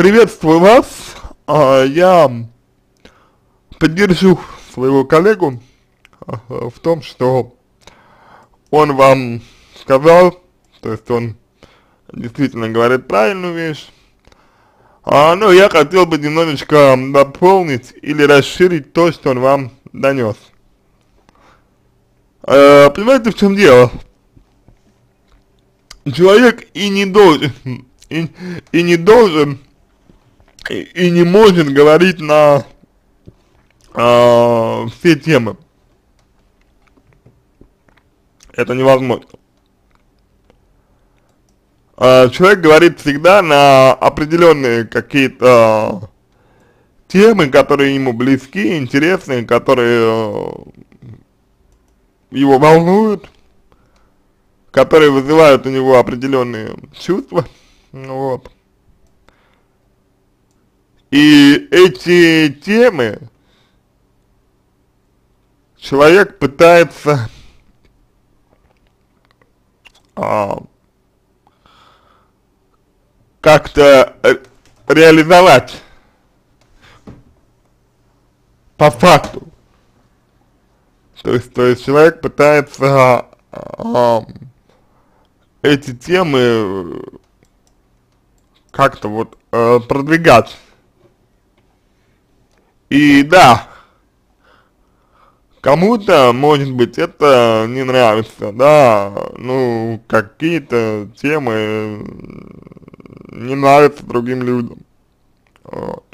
приветствую вас, а, я поддержу своего коллегу а, в том, что он вам сказал, то есть он действительно говорит правильную вещь, а, ну, я хотел бы немножечко дополнить или расширить то, что он вам донес. А, понимаете, в чем дело? Человек и не должен, и, и не должен, и, не может говорить на а, все темы. Это невозможно. А, человек говорит всегда на определенные какие-то темы, которые ему близки, интересны, которые э, его волнуют, которые вызывают у него определенные чувства, вот. И эти темы человек пытается а, как-то реализовать по факту. То есть, то есть человек пытается а, эти темы как-то вот а, продвигать. И да, кому-то, может быть, это не нравится, да, ну, какие-то темы не нравится другим людям. Вот.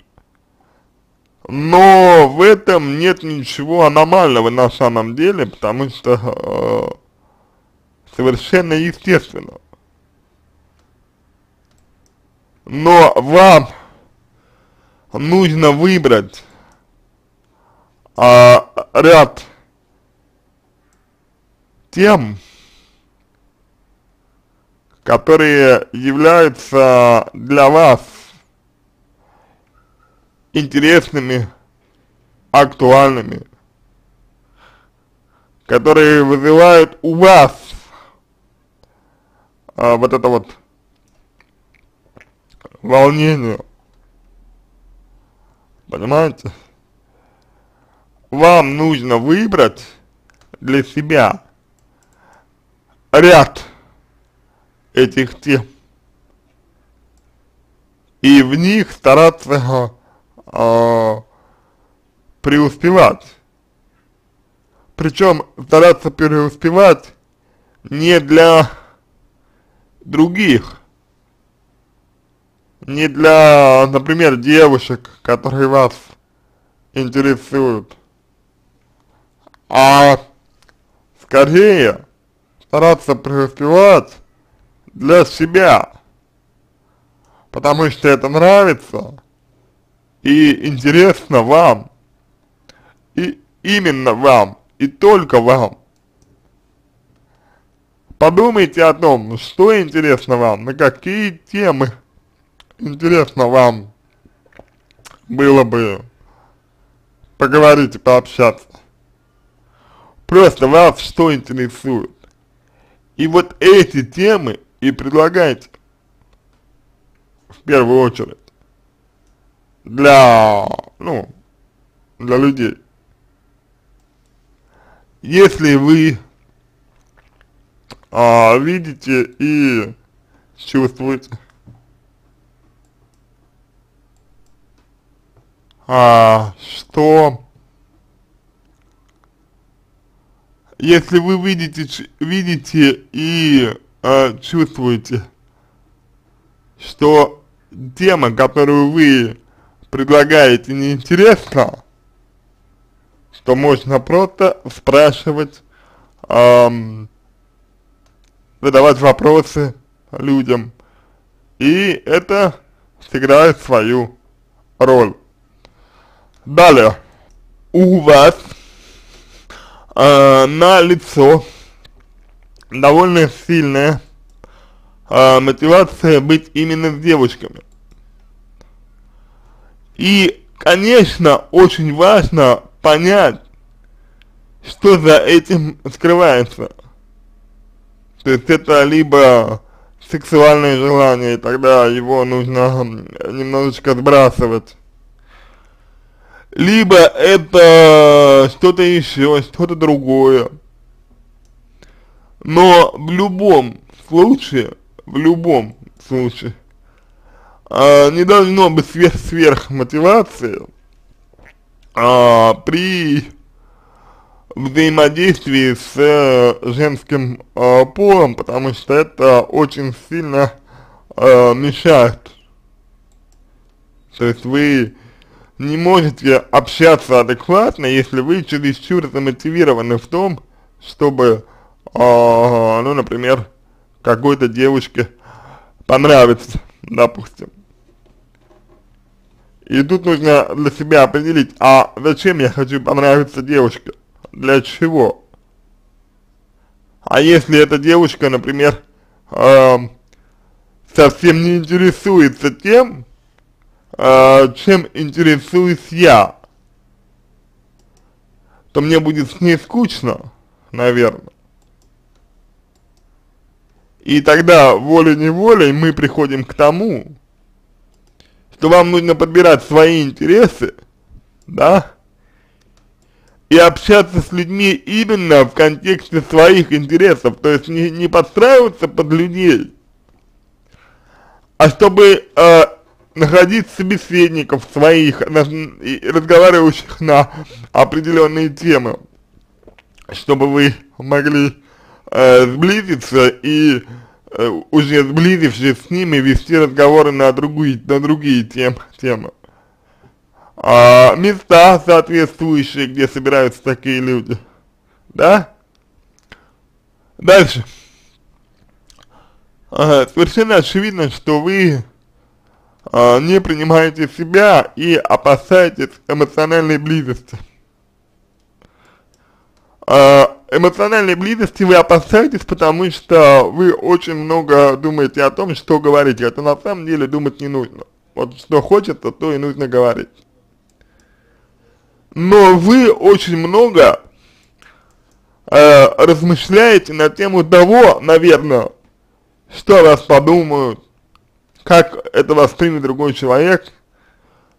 Но в этом нет ничего аномального на самом деле, потому что э, совершенно естественно. Но вам нужно выбрать э, ряд тем, которые являются для вас интересными, актуальными, которые вызывают у вас а, вот это вот волнение, понимаете? Вам нужно выбрать для себя ряд этих тем. И в них стараться э, преуспевать. Причем стараться преуспевать не для других, не для, например, девушек, которые вас интересуют, а скорее стараться преуспевать для себя, потому что это нравится и интересно вам, и именно вам, и только вам. Подумайте о том, что интересно вам, на какие темы интересно вам было бы поговорить и пообщаться. Просто вас что интересует. И вот эти темы и предлагайте в первую очередь для, ну, для людей. Если вы а, видите и чувствуете, а, что если вы видите, видите и э, чувствуете, что тема, которую вы предлагаете, неинтересна, то можно просто спрашивать, эм, задавать вопросы людям, и это сыграет свою роль. Далее, у вас э, на лицо довольно сильная э, мотивация быть именно с девушками. И, конечно, очень важно понять, что за этим скрывается. То есть это либо сексуальное желание, и тогда его нужно немножечко сбрасывать. Либо это что-то еще, что-то другое. Но в любом случае, в любом случае, а, не должно быть сверх, сверх мотивации а, при взаимодействии с э, женским э, полом, потому что это очень сильно э, мешает. То есть вы не можете общаться адекватно, если вы чересчур замотивированы в том, чтобы, э, ну, например, какой-то девушке понравиться, допустим. И тут нужно для себя определить, а зачем я хочу понравиться девушке? для чего. А если эта девушка, например, э, совсем не интересуется тем, э, чем интересуюсь я, то мне будет с ней скучно, наверное. И тогда волей-неволей мы приходим к тому, что вам нужно подбирать свои интересы, да, и общаться с людьми именно в контексте своих интересов, то есть не, не подстраиваться под людей, а чтобы э, находить собеседников своих, разговаривающих на определенные темы, чтобы вы могли э, сблизиться и э, уже сблизившись с ними вести разговоры на другие, на другие тем, темы а, места соответствующие, где собираются такие люди, да? Дальше. Ага, совершенно очевидно, что вы а, не принимаете себя и опасаетесь эмоциональной близости. А, эмоциональной близости вы опасаетесь, потому что вы очень много думаете о том, что говорить. Это на самом деле думать не нужно. Вот что хочется, то и нужно говорить но вы очень много э, размышляете на тему того, наверное, что вас подумают, как это воспримет другой человек,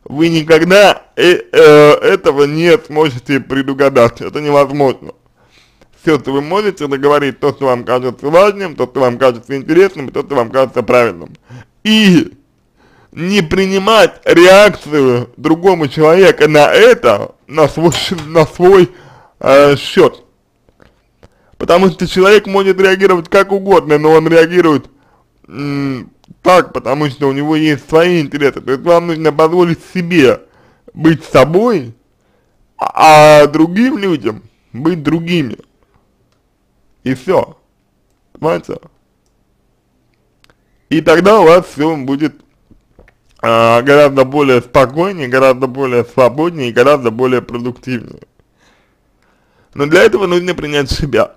вы никогда э, э, этого не сможете предугадать, это невозможно. Все, что вы можете, это говорить то, что вам кажется важным, то, что вам кажется интересным, то, что вам кажется правильным. И не принимать реакцию другому человека на это, на свой, на свой э, счет. Потому что человек может реагировать как угодно, но он реагирует так, потому что у него есть свои интересы. То есть вам нужно позволить себе быть собой, а, другим людям быть другими. И все. Понимаете? И тогда у вас все будет а, гораздо более спокойнее, гораздо более свободнее и гораздо более продуктивнее. Но для этого нужно принять себя.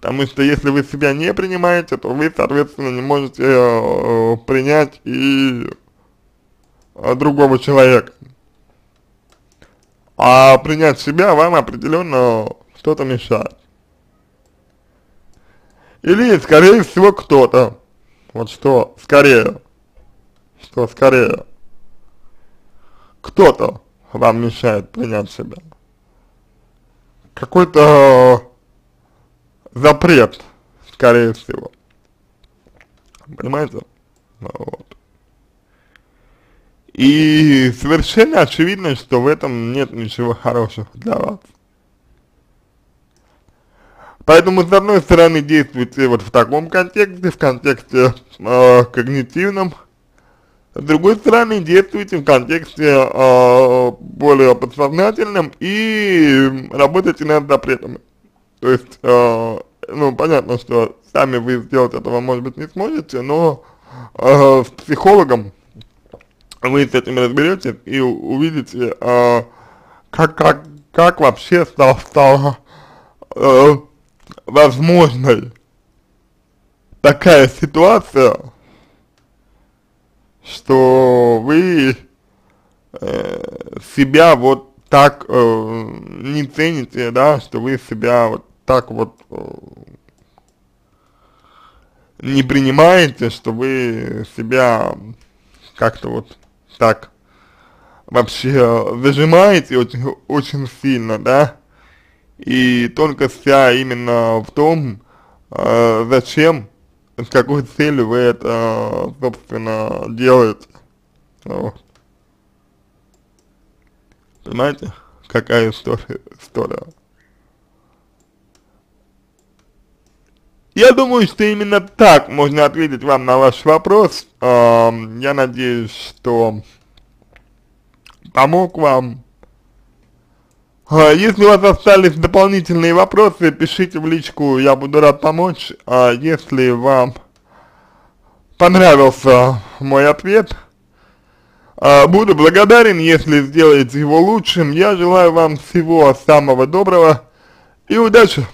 Потому что если вы себя не принимаете, то вы, соответственно, не можете э, принять и э, другого человека. А принять себя вам определенно что-то мешает. Или, скорее всего, кто-то. Вот что, скорее что скорее кто-то вам мешает принять себя. Какой-то запрет, скорее всего. Понимаете? Вот. И совершенно очевидно, что в этом нет ничего хорошего для вас. Поэтому, с одной стороны, действуйте вот в таком контексте, в контексте э, когнитивном, с другой стороны, действуйте в контексте э, более подсознательном и работайте над запретами. То есть, э, ну, понятно, что сами вы сделать этого, может быть, не сможете, но э, с психологом вы с этим разберетесь и увидите, э, как, как, как вообще стало, стало э, возможной такая ситуация, что вы э, себя вот так э, не цените, да, что вы себя вот так вот э, не принимаете, что вы себя как-то вот так вообще зажимаете очень, очень сильно, да, и только вся именно в том, э, зачем, с какой целью вы это, собственно, делаете. Вот. Понимаете, какая история? история? Я думаю, что именно так можно ответить вам на ваш вопрос. Э, я надеюсь, что помог вам. А, если у вас остались дополнительные вопросы, пишите в личку, я буду рад помочь. А если вам понравился мой ответ, а, буду благодарен, если сделаете его лучшим. Я желаю вам всего самого доброго и удачи!